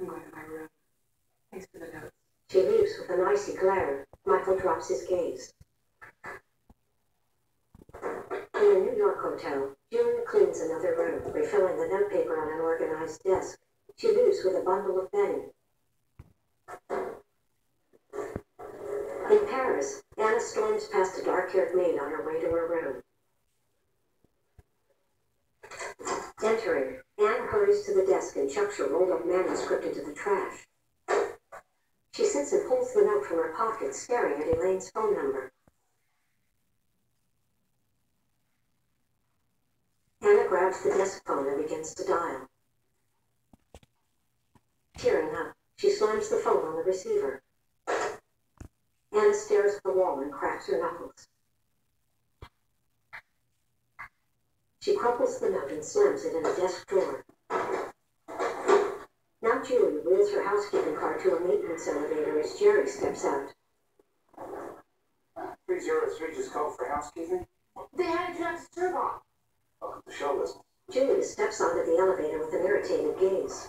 I'm going to my room. Thanks for the notes. She leaves with an icy glare. Michael drops his gaze. In a New York hotel, Julia cleans another room, refilling the notepaper on an organized desk. She leaves with a bundle of bedding. In Paris, Anna storms past a dark-haired maid on her way to her room. Entering, hurries to the desk and chucks her rolled-up manuscript into the trash. She sits and pulls the note from her pocket, staring at Elaine's phone number. Anna grabs the desk phone and begins to dial. Tearing up, she slams the phone on the receiver. Anna stares at the wall and cracks her knuckles. She crumples the note and slams it in a desk drawer. Now Julie wheels her housekeeping car to a maintenance elevator as Jerry steps out. 303 just called for housekeeping? They had to turn the serve off. Welcome to show business. Julie steps onto the elevator with an irritated gaze.